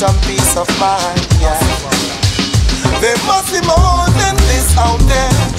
some peace of mind. Yeah. There must be more than this out there.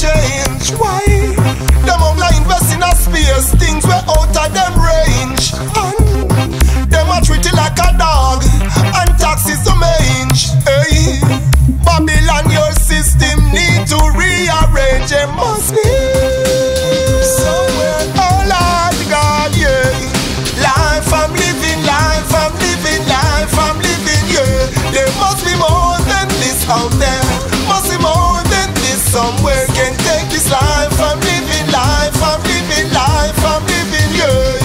change. Why? Them out invest in a space, things were out of them range. And them a treat it like a dog, and taxes a mange. Hey, Babylon, your system need to rearrange. It must be somewhere. Oh Lord God, yeah. Life I'm living, life I'm living, life I'm living, yeah. There must be more than this out there. Somewhere can take this life. I'm living life. I'm living life. I'm living yeah.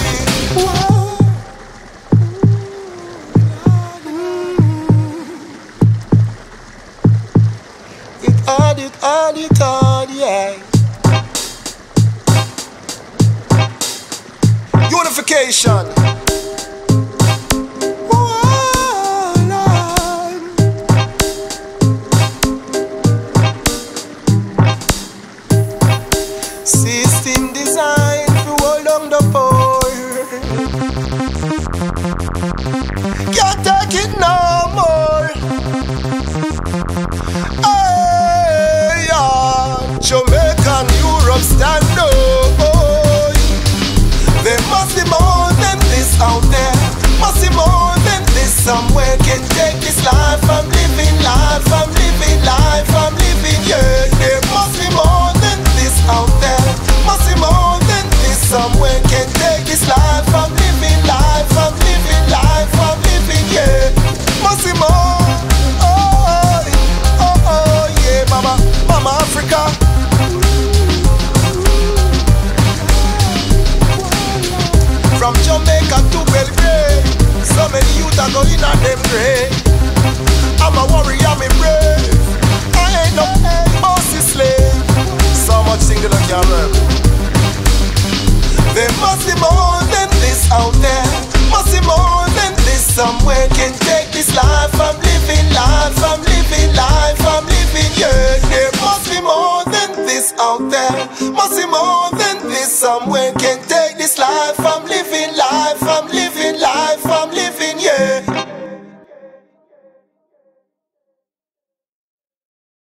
It hard, it hard, it hard, yeah. Unification. Europe stand up. They must be more than this out there. Must be more. somewhere can take this life. I'm living life, I'm living life, I'm living, yeah. There must be more than this out there. Must be more than this somewhere. Can